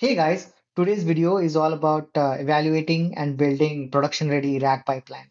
Hey guys, today's video is all about uh, evaluating and building production-ready RAG pipeline.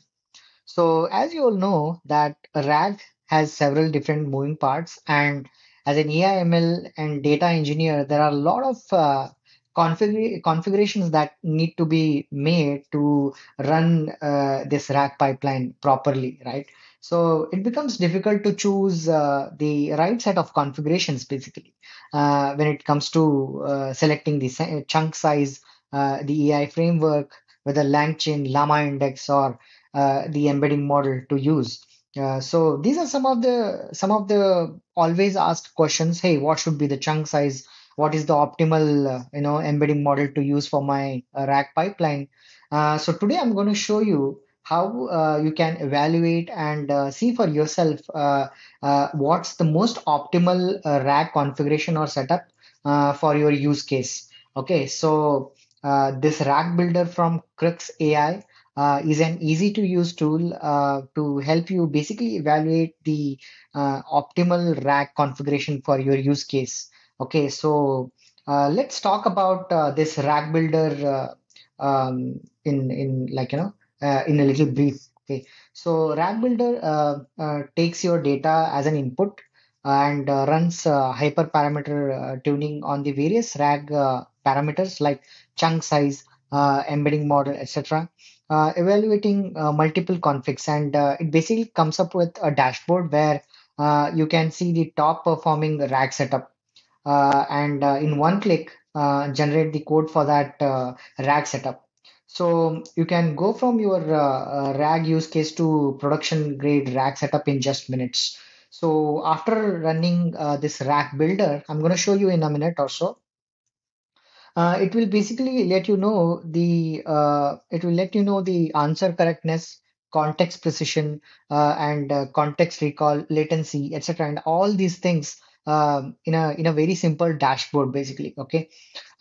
So as you all know that RAG has several different moving parts and as an AI ML and data engineer, there are a lot of uh, configura configurations that need to be made to run uh, this RAG pipeline properly, right? So it becomes difficult to choose uh, the right set of configurations basically uh, when it comes to uh, selecting the chunk size, uh, the AI framework, whether LangChain, LlamaIndex, or uh, the embedding model to use. Uh, so these are some of the some of the always asked questions. Hey, what should be the chunk size? What is the optimal you know embedding model to use for my RAG pipeline? So today I'm going to show you how uh, you can evaluate and uh, see for yourself uh, uh, what's the most optimal uh, RAG configuration or setup for your use case. Okay, so this RAG builder from KruxAI uh, is an easy to use tool uh, to help you basically evaluate the uh, optimal RAG configuration for your use case. Okay, so let's talk about this RAG builder um, in in like you know uh, in a little brief. Okay, so RAG builder uh, uh, takes your data as an input and uh, runs hyperparameter tuning on the various RAG parameters like chunk size, embedding model, etc evaluating multiple configs and it basically comes up with a dashboard where you can see the top performing RAG setup uh, and uh, in one click uh, generate the code for that uh, RAG setup. So you can go from your uh, uh, RAG use case to production grade RAG setup in just minutes. So after running uh, this RAG builder, I'm going to show you in a minute or so. Uh, it will basically let you know the uh, it will let you know the answer correctness, context precision, uh, and uh, context recall, latency, etc. And all these things um, in a in a very simple dashboard, basically. Okay.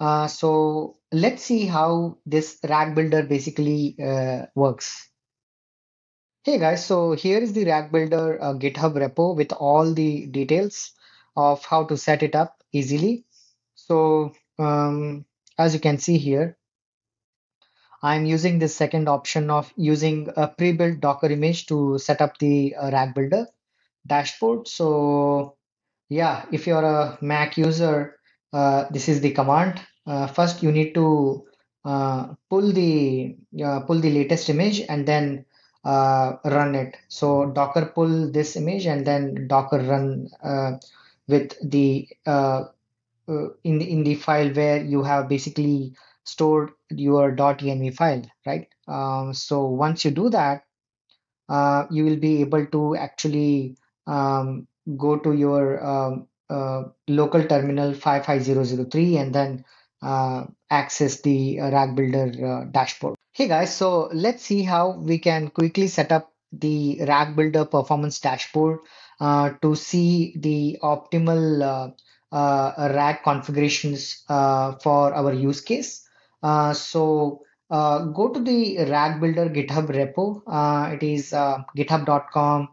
Uh, so let's see how this RAG builder basically uh, works. Hey guys, so here is the RAG builder uh, GitHub repo with all the details of how to set it up easily. So um, as you can see here, I'm using this second option of using a pre-built Docker image to set up the uh, RAG builder dashboard. So yeah, if you're a Mac user, uh, this is the command. Uh, first, you need to uh, pull the uh, pull the latest image and then uh, run it. So Docker pull this image and then Docker run uh, with the in the in the file where you have basically stored your .env file, right? Um, so once you do that, you will be able to actually um, go to your um, uh, local terminal 55003 and then uh, access the uh, RAG Builder uh, dashboard. Hey guys, so let's see how we can quickly set up the RAG Builder performance dashboard uh, to see the optimal RAG configurations for our use case. So go to the RAG Builder GitHub repo. It is github.com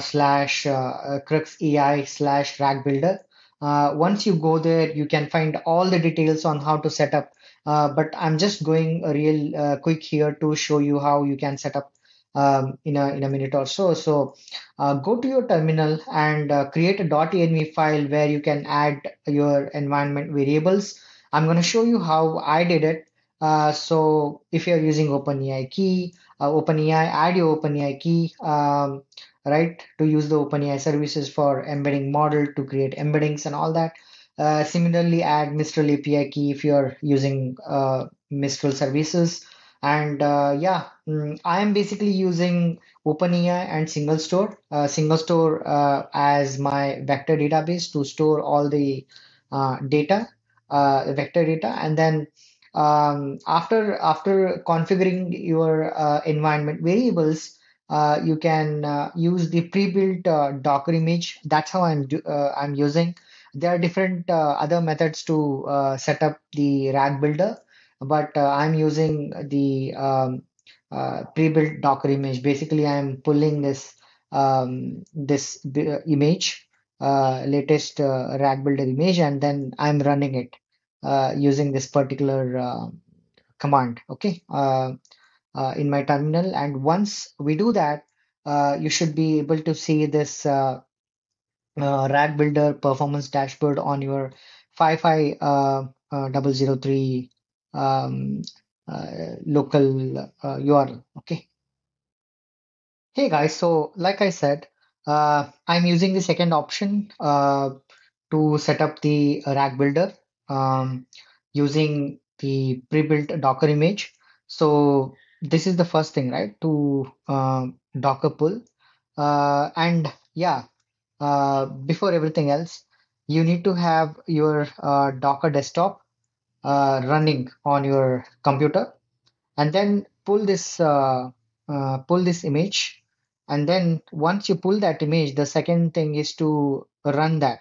slash uh, KruxAI slash RAG Builder. Uh, once you go there, you can find all the details on how to set up. Uh, but I'm just going real uh, quick here to show you how you can set up um, in a in a minute or so. So uh, go to your terminal and uh, create a .env file where you can add your environment variables. I'm going to show you how I did it. Uh, so if you're using OpenAI key, uh, OpenAI, add your OpenAI key, um, right, to use the OpenAI services for embedding model to create embeddings and all that. Uh, similarly, add Mistral API key if you're using uh, Mistral services. And uh, yeah, mm, I am basically using OpenAI and SingleStore, uh, SingleStore uh, as my vector database to store all the uh, data, uh, vector data, and then um, after after configuring your uh, environment variables, uh, you can uh, use the pre-built uh, Docker image. That's how I'm do, uh, I'm using. There are different uh, other methods to set up the RAG builder, but I'm using the um, pre-built Docker image. Basically, I'm pulling this um, this image, latest RAG builder image, and then I'm running it. using this particular command. Okay, uh, in my terminal, and once we do that, uh, you should be able to see this uh, uh, RAG Builder performance dashboard on your 55003 um, local URL. Okay. Hey guys, so like I said, I'm using the second option to set up the RAG Builder um, using the pre-built Docker image. So this is the first thing, right? To uh, Docker pull. Uh, and yeah, uh, before everything else, you need to have your uh, Docker desktop uh, running on your computer, and then pull this uh, pull this image. And then once you pull that image, the second thing is to run that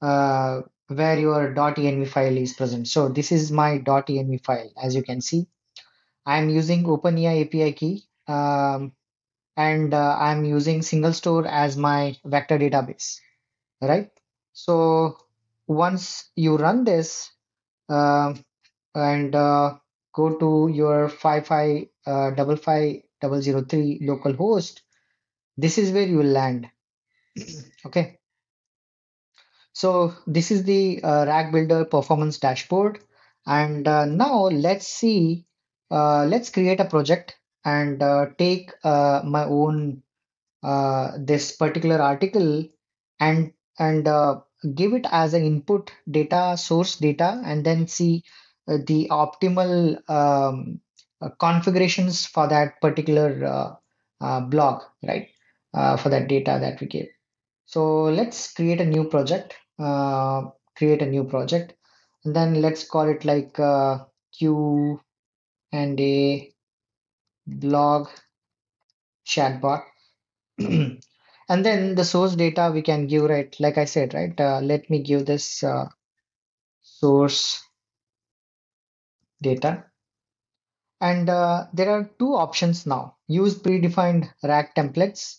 where your .env file is present. So this is my .env file. As you can see, I'm using OpenAI API key. Um, and uh, I'm using SingleStore as my vector database, right? So once you run this uh, and uh, go to your 55 uh, local host, this is where you will land. Okay, so this is the uh, RAG Builder performance dashboard, and uh, now let's see. Uh, let's create a project and uh, take uh, my own this particular article and and give it as an input data source data and then see the optimal um, configurations for that particular blog right? For that data that we give. So let's create a new project uh, create a new project. And then let's call it like uh, q and a blog chatbot And then the source data we can give, right? Like I said, right? Uh, let me give this uh, source data. And uh, there are two options now. Use predefined RAG templates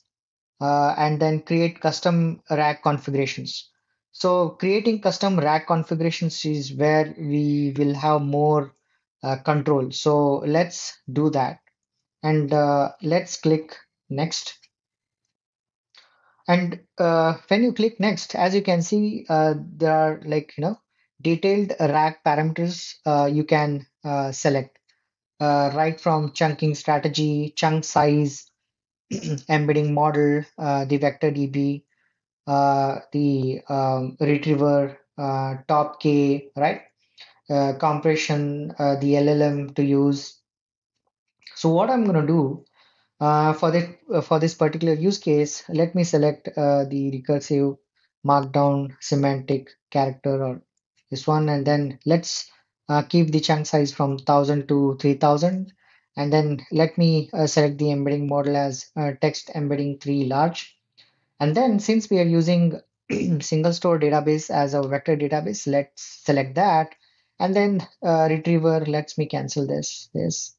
uh, and then create custom RAG configurations. So creating custom RAG configurations is where we will have more uh, control. So let's do that. And uh, let's click next. And uh, when you click next, as you can see, uh, there are like, you know, detailed RAG parameters uh, you can select right from chunking strategy, chunk size, embedding model, the vector DB, the um, retriever, top K, right? Uh, compression, uh, the LLM to use. So what I'm going to do Uh, for uh, for this particular use case, let me select the recursive markdown semantic character or this one, and then let's uh, keep the chunk size from 1000 to 3000. And then let me uh, select the embedding model as uh, text embedding 3 large. And then since we are using SingleStore database as a vector database, let's select that. And then uh, retriever, let's me cancel this, this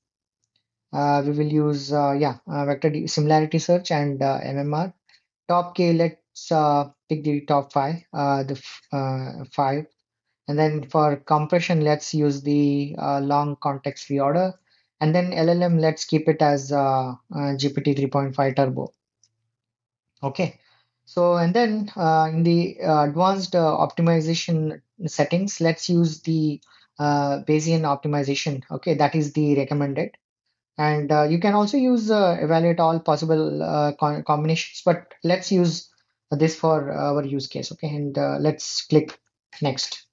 uh, we will use uh, yeah vector similarity search and MMR. Top K, let's pick the top five, the five, and then for compression, let's use the long context reorder, and then LLM, let's keep it as uh, uh, GPT 3.5 Turbo. Okay. So and then uh, in the uh, advanced uh, optimization settings, let's use the uh, Bayesian optimization. Okay, that is the recommended. And uh, you can also use uh, evaluate all possible co- combinations, but let's use this for our use case. Okay, and let's click next.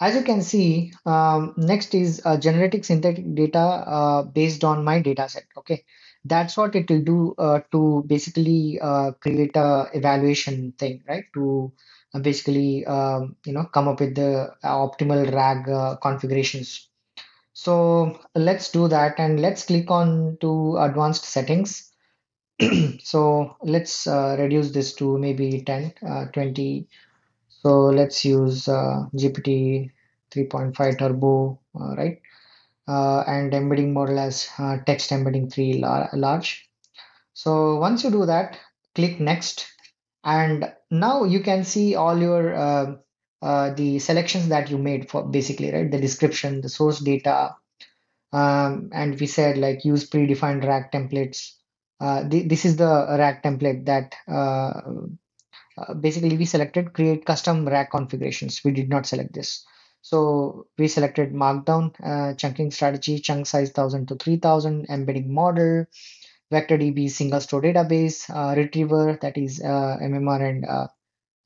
As you can see, um, next is generating synthetic data based on my data set. Okay, that's what it will do uh, to basically uh, create a evaluation thing, right? To uh, basically um, you know come up with the optimal RAG uh, configurations so let's do that and let's click on to advanced settings. So let's uh, reduce this to maybe 10, uh, 20. So let's use uh, GPT 3.5 Turbo, uh, right? Uh, and embedding model as uh, text embedding 3 lar large. So once you do that, click next. And now you can see all your uh, uh, the selections that you made for basically, right? The description, the source data, um, and we said like use predefined RAG templates. Uh, th this is the RAG template that uh, basically we selected create custom RAG configurations. We did not select this. So we selected markdown uh, chunking strategy, chunk size 1000 to 3000, embedding model, vector DB SingleStore database, uh, retriever that is uh, MMR and uh,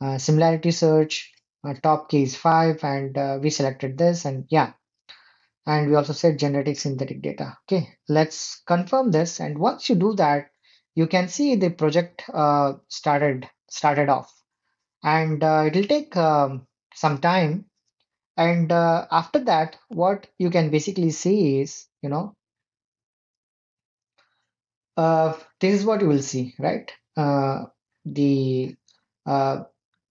uh, similarity search, uh, top case 5 and we selected this and yeah. And we also said generating synthetic data. Okay let's confirm this and once you do that you can see the project started started off. And it'll take um, some time and uh, after that what you can basically see is you know uh, this is what you will see right? Uh, the uh,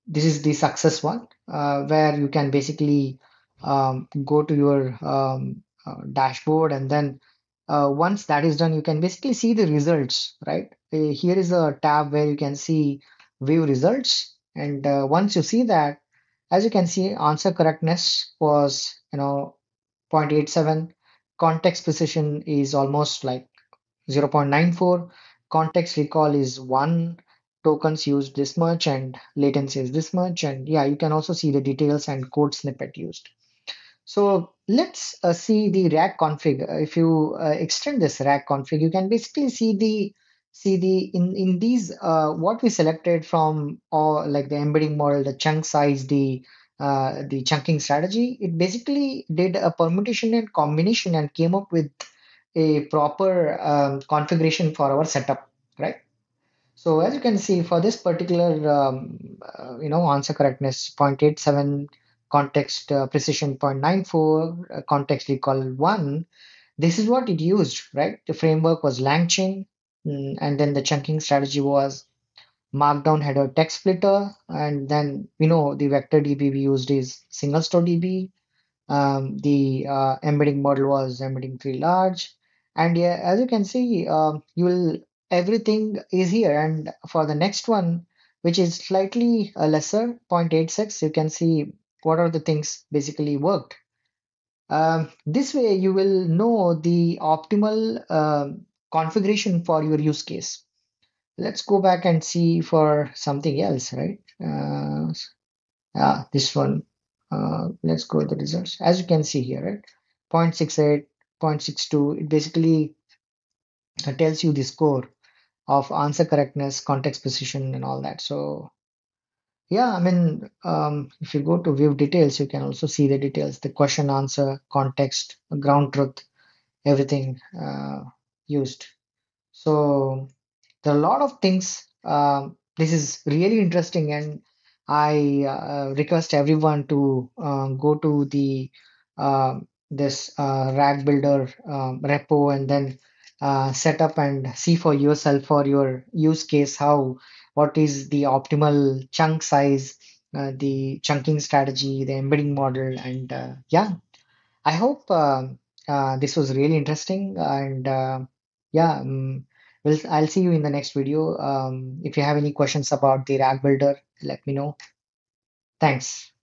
this is the success one uh, where you can basically um, go to your um, uh, dashboard and then once that is done you can basically see the results right? Here is a tab where you can see view results. And once you see that as you can see answer correctness was you know 0.87. context precision is almost like 0.94 context recall is 1 tokens used this much and latency is this much. And yeah you can also see the details and code snippet used. So let's uh, see the RAG config. If you uh, extend this RAG config you can basically see the see the in in these uh, what we selected from or like the embedding model the chunk size the uh, the chunking strategy it basically did a permutation and combination and came up with a proper um, configuration for our setup, right? So as you can see for this particular, um, uh, you know, answer correctness 0.87, context uh, precision 0.94, uh, context recall 1, this is what it used, right? The framework was LangChain, and then the chunking strategy was Markdown header text splitter, and then we know the vector DB we used is SingleStore DB, um, the uh, embedding model was embedding 3 large. And yeah, as you can see, um, you will everything is here. And for the next one, which is slightly uh, lesser, zero point 0.86, you can see what are the things basically worked. Um, this way, you will know the optimal um configuration for your use case. Let's go back and see for something else, right? Uh, yeah, this one. Uh, let's go with the results. As you can see here, right? 0.68, 0.62. It basically uh, tells you the score of answer correctness, context precision, and all that. So yeah, I mean, um, if you go to view details, you can also see the details, the question, answer, context, ground truth, everything uh, used. So there are a lot of things. Um, this is really interesting, and I uh, request everyone to uh, go to the uh, this uh, Rag Builder um, repo and then uh, set up and see for yourself for your use case how what is the optimal chunk size, uh, the chunking strategy, the embedding model, and uh, yeah, I hope um this was really interesting and yeah. Um, Well, I'll see you in the next video. Um, if you have any questions about the Rag Builder, let me know. Thanks.